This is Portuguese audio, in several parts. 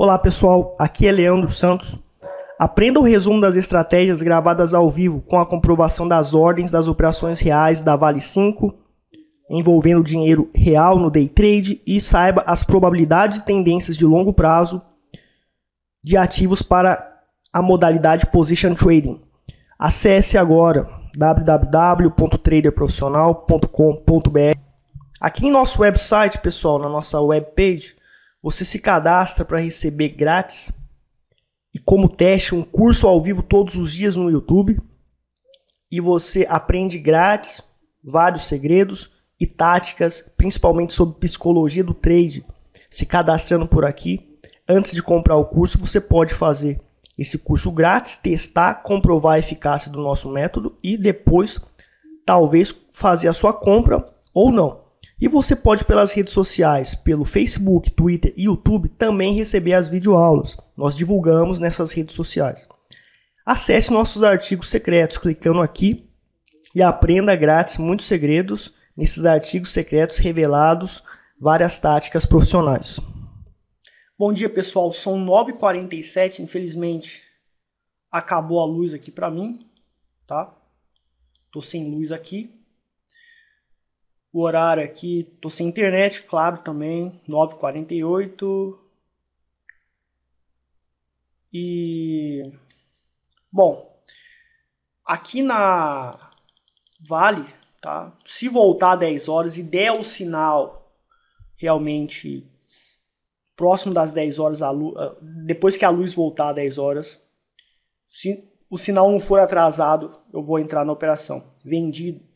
Olá pessoal, aqui é Leandro Santos. Aprenda o resumo das estratégias gravadas ao vivo com a comprovação das ordens das operações reais da Vale 5, envolvendo dinheiro real no day trade e saiba as probabilidades e tendências de longo prazo de ativos para a modalidade Position Trading. Acesse agora www.traderprofissional.com.br. Aqui em nosso website, pessoal, na nossa webpage, você se cadastra para receber grátis e como teste um curso ao vivo todos os dias no YouTube. E você aprende grátis vários segredos e táticas, principalmente sobre psicologia do trade. Se cadastrando por aqui, antes de comprar o curso, você pode fazer esse curso grátis, testar, comprovar a eficácia do nosso método e depois talvez fazer a sua compra ou não. E você pode pelas redes sociais, pelo Facebook, Twitter e YouTube também receber as videoaulas. Nós divulgamos nessas redes sociais. Acesse nossos artigos secretos clicando aqui e aprenda grátis muitos segredos nesses artigos secretos revelados, várias táticas profissionais. Bom dia, pessoal. São 9h47, infelizmente acabou a luz aqui para mim, tá? Tô sem luz aqui. O horário aqui, tô sem internet, claro, também, 9h48. E bom, aqui na Vale, tá? Se voltar 10 horas e der o sinal realmente próximo das 10 horas, a luz, depois que a luz voltar 10 horas, se o sinal não for atrasado, eu vou entrar na operação. Vendido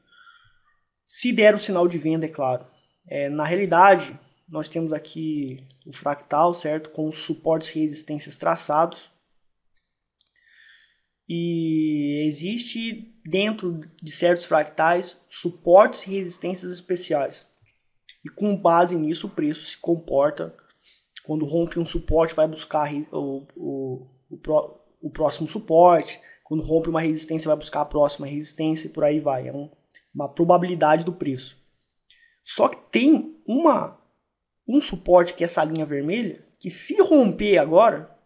se der o sinal de venda, é claro. É, na realidade, nós temos aqui o fractal, certo? Com os suportes e resistências traçados. E existe dentro de certos fractais suportes e resistências especiais. E com base nisso o preço se comporta. Quando rompe um suporte, vai buscar o, o, o, o próximo suporte. Quando rompe uma resistência, vai buscar a próxima resistência e por aí vai. É um, uma probabilidade do preço. Só que tem uma um suporte que é essa linha vermelha, que se romper agora,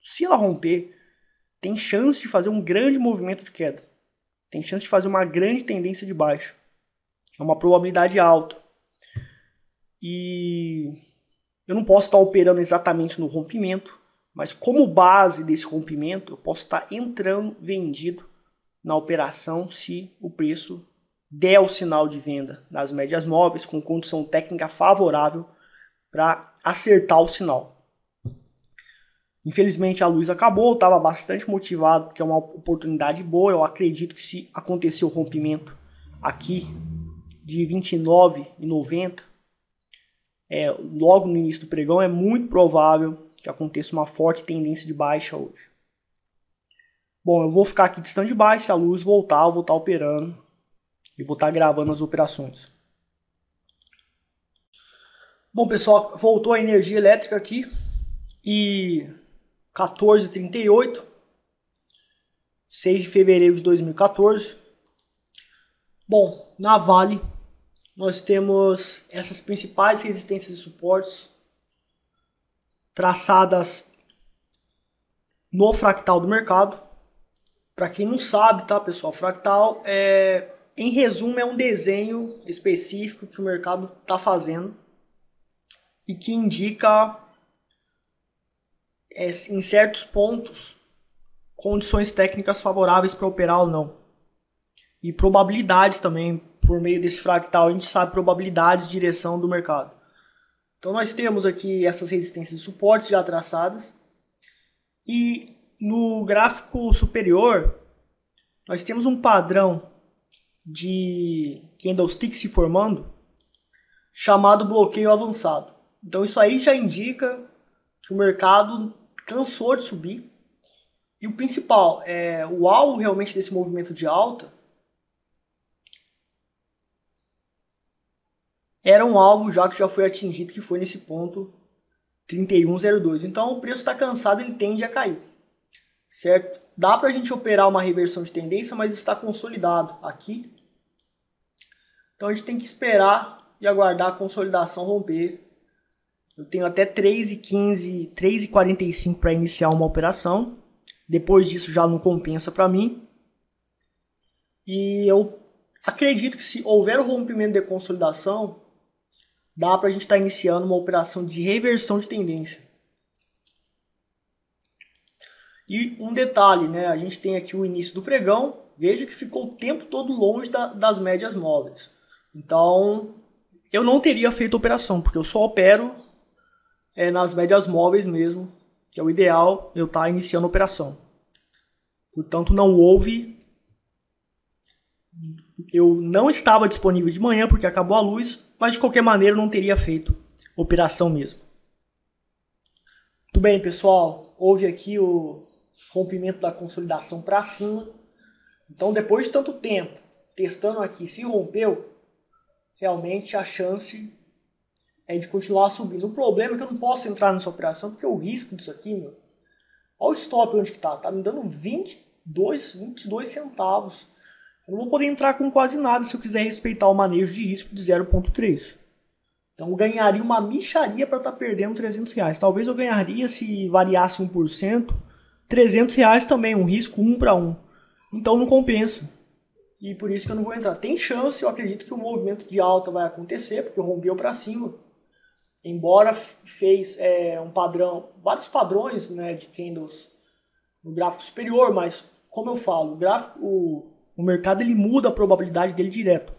se ela romper, tem chance de fazer um grande movimento de queda. Tem chance de fazer uma grande tendência de baixo. É uma probabilidade alta. E eu não posso estar operando exatamente no rompimento, mas como base desse rompimento, eu posso estar entrando vendido na operação se o preço der o sinal de venda nas médias móveis com condição técnica favorável para acertar o sinal. Infelizmente a luz acabou, estava bastante motivado porque é uma oportunidade boa. Eu acredito que se acontecer o rompimento aqui de 29,90, é, logo no início do pregão, é muito provável que aconteça uma forte tendência de baixa hoje. Bom, eu vou ficar aqui de stand-by, se a luz voltar, eu vou estar operando e vou estar gravando as operações. Bom, pessoal, voltou a energia elétrica aqui e 14:38 6 de fevereiro de 2014. Bom, na Vale nós temos essas principais resistências e suportes traçadas no fractal do mercado. Para quem não sabe, tá, pessoal, fractal é em resumo, é um desenho específico que o mercado está fazendo e que indica é, em certos pontos condições técnicas favoráveis para operar ou não. E probabilidades também, por meio desse fractal, a gente sabe probabilidades de direção do mercado. Então nós temos aqui essas resistências e suportes já traçadas. E no gráfico superior, nós temos um padrão de candlestick se formando chamado bloqueio avançado. Então isso aí já indica que o mercado cansou de subir. E o principal, é o alvo realmente desse movimento de alta era um alvo já que já foi atingido, que foi nesse ponto 3102. Então o preço está cansado, ele tende a cair. Certo? Dá para a gente operar uma reversão de tendência, mas está consolidado aqui. Então a gente tem que esperar e aguardar a consolidação romper Eu tenho até 3,15, 3,45 para iniciar uma operação. Depois disso já não compensa para mim. E eu acredito que se houver o rompimento de consolidação, dá para a gente estar tá iniciando uma operação de reversão de tendência. E um detalhe, né? A gente tem aqui o início do pregão. Veja que ficou o tempo todo longe da, das médias móveis. Então, eu não teria feito operação, porque eu só opero é, nas médias móveis mesmo, que é o ideal eu estar tá iniciando a operação. Portanto, não houve. Eu não estava disponível de manhã porque acabou a luz, mas de qualquer maneira eu não teria feito operação mesmo. Muito bem, pessoal. Houve aqui o rompimento da consolidação para cima. Então, depois de tanto tempo testando aqui, se rompeu, realmente a chance é de continuar subindo. O problema é que eu não posso entrar nessa operação porque o risco disso aqui, meu. Olha o stop onde que tá. Tá me dando 22, 22 centavos. Eu não vou poder entrar com quase nada se eu quiser respeitar o manejo de risco de 0.3. Então eu ganharia uma micharia para estar tá perdendo 300 reais. Talvez eu ganharia se variasse 1%. 300 reais também, um risco 1 para 1. Então não compensa. E por isso que eu não vou entrar. Tem chance, eu acredito que o movimento de alta vai acontecer, porque rompeu para cima embora fez é, um padrão, vários padrões né, de candles no gráfico superior, mas como eu falo, o gráfico, o, o mercado ele muda a probabilidade dele direto.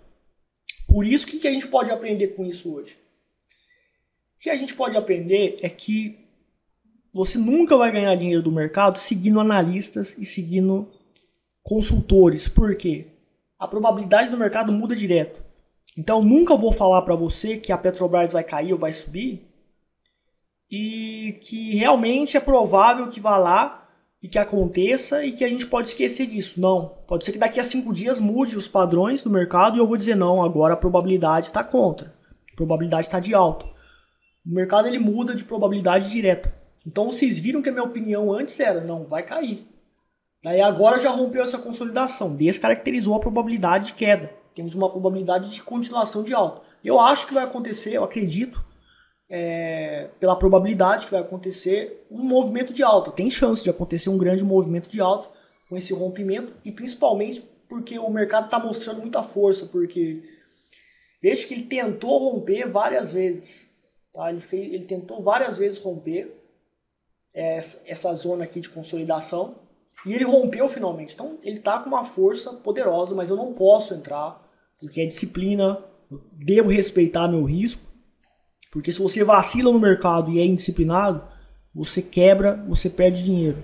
Por isso que, que a gente pode aprender com isso hoje? O que a gente pode aprender é que você nunca vai ganhar dinheiro do mercado seguindo analistas e seguindo consultores. Por quê? A probabilidade do mercado muda direto. Então nunca vou falar para você que a Petrobras vai cair ou vai subir e que realmente é provável que vá lá e que aconteça e que a gente pode esquecer disso. Não, pode ser que daqui a cinco dias mude os padrões do mercado e eu vou dizer não, agora a probabilidade está contra, a probabilidade está de alta. O mercado ele muda de probabilidade direta. Então vocês viram que a minha opinião antes era não, vai cair. Daí agora já rompeu essa consolidação, descaracterizou a probabilidade de queda temos uma probabilidade de continuação de alta. Eu acho que vai acontecer, eu acredito, é, pela probabilidade que vai acontecer, um movimento de alta. Tem chance de acontecer um grande movimento de alta com esse rompimento e principalmente porque o mercado está mostrando muita força, porque veja que ele tentou romper várias vezes, tá? Ele, fez, ele tentou várias vezes romper essa, essa zona aqui de consolidação e ele rompeu finalmente. Então ele está com uma força poderosa, mas eu não posso entrar porque é disciplina, eu devo respeitar meu risco, porque se você vacila no mercado e é indisciplinado, você quebra, você perde dinheiro.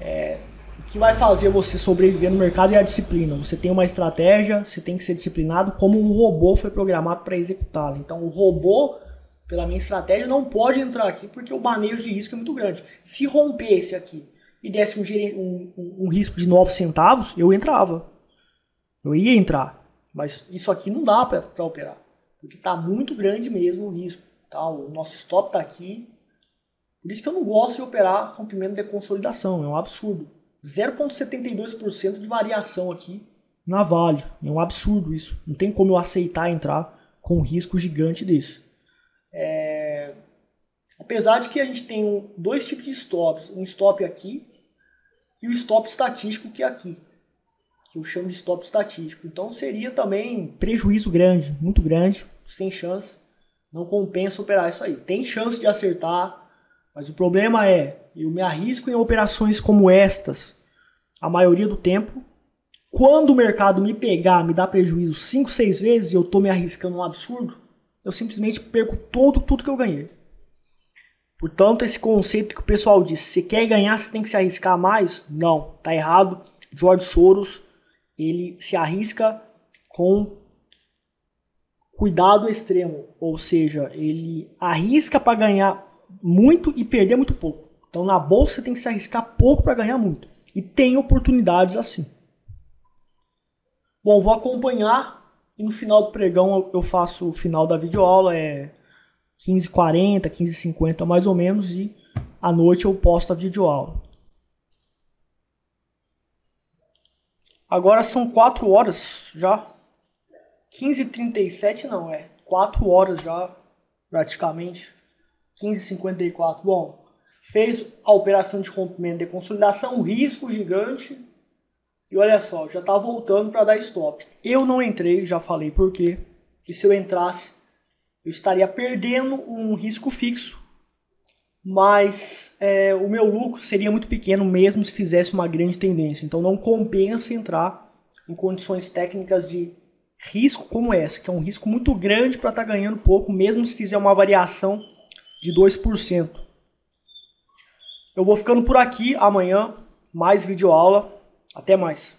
É, o que vai fazer você sobreviver no mercado é a disciplina. Você tem uma estratégia, você tem que ser disciplinado, como um robô foi programado para executá-la. Então, o robô, pela minha estratégia, não pode entrar aqui porque o manejo de risco é muito grande. Se rompesse aqui e desse um, um, um, risco de 9 centavos, eu entrava. Eu ia entrar. Mas isso aqui não dá para operar, porque está muito grande mesmo o risco. Tá? O nosso stop está aqui. Por isso que eu não gosto de operar rompimento de consolidação, é um absurdo. 0,72% de variação aqui na Vale. É um absurdo isso. Não tem como eu aceitar entrar com um risco gigante desse. Apesar de que a gente tem dois tipos de stops. Um stop aqui e o stop estatístico que é aqui que eu chamo de stop estatístico. Então seria também prejuízo grande, muito grande, sem chance. Não compensa operar isso aí. Tem chance de acertar, mas o problema é, eu me arrisco em operações como estas, a maioria do tempo. Quando o mercado me pegar, me dá prejuízo 5, 6 vezes e eu estou me arriscando um absurdo, eu simplesmente perco todo tudo que eu ganhei. Portanto, esse conceito que o pessoal diz, se quer ganhar, você tem que se arriscar mais? Não, tá errado. George Soros ele se arrisca com cuidado extremo, ou seja, ele arrisca para ganhar muito e perder muito pouco. Então na bolsa você tem que se arriscar pouco para ganhar muito. E tem oportunidades assim. Bom, vou acompanhar e no final do pregão eu faço o final da videoaula, é 15h40, 15h50 mais ou menos, e à noite eu posto a videoaula. Agora são 4 horas já. 15h37 não, é 4 horas já, praticamente. 15,54. Bom, fez a operação de rompimento de consolidação, um risco gigante. E olha só, já está voltando para dar stop. Eu não entrei, já falei por quê. Que se eu entrasse, eu estaria perdendo um risco fixo. Mas é, o meu lucro seria muito pequeno mesmo se fizesse uma grande tendência. Então não compensa entrar em condições técnicas de risco como essa, que é um risco muito grande para estar tá ganhando pouco, mesmo se fizer uma variação de 2%. Eu vou ficando por aqui amanhã, mais vídeo aula. Até mais.